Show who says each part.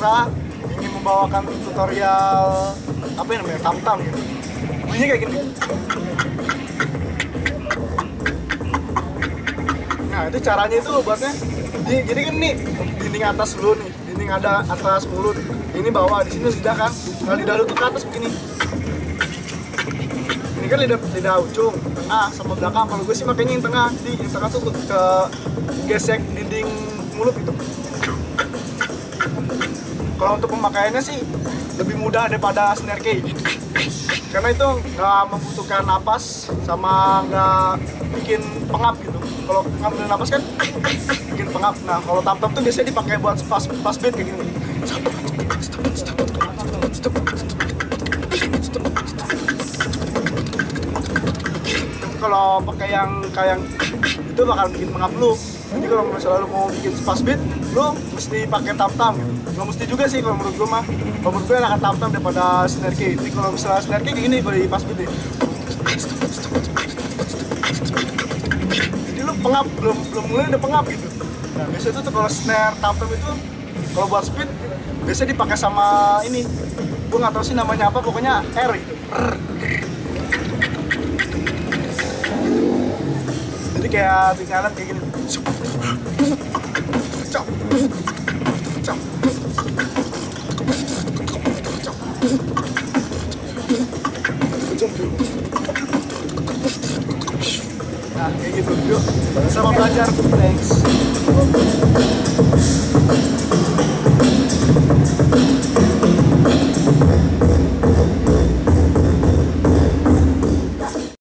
Speaker 1: Putra ingin membawakan tutorial apa yang namanya tam-tam gitu. Bunyinya kayak gini. Nah itu caranya itu buatnya jadi, jadi kan nih dinding atas dulu nih dinding ada atas mulut. Ini bawah di sini lidah kan. Kalau lidah lu tuh ke atas begini. Ini kan lidah lidah ujung. Tengah sama belakang. Kalau gue sih makanya yang tengah. Jadi yang tengah tuh ke, gesek dinding mulut gitu kalau untuk pemakaiannya sih lebih mudah daripada snare cage. Karena itu nggak membutuhkan napas sama nggak bikin pengap gitu. Kalau ngambil napas kan bikin pengap. Nah kalau tap tap tuh biasanya dipakai buat fast fast beat kayak gini. Kalau pakai yang kayak itu bakal bikin pengap lu. Jadi kalau misalnya lu mau bikin fast beat lu mesti pakai tam tam nggak mesti juga sih kalau menurut gue mah. Kalau menurut gue enakan tam tam daripada key jadi kalau misalnya snare kayak gini kalau di fast beat nih. Jadi lu pengap belum belum mulai udah pengap gitu. Nah biasanya tuh kalau snare tam tam itu kalau buat speed biasanya dipakai sama ini. Gue nggak tahu sih namanya apa pokoknya R gitu. Kayak tinggalan kayak gini. Nah, kayak gitu. Yuk, sama belajar. Thanks.